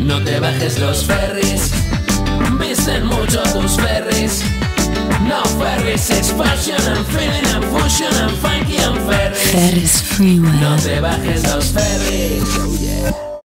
No te bajes los ferries, visten mucho tus ferries. No ferries, it's fashion and feeling and fusion and funky and ferries. Ferris Freeway. No te bajes los ferries.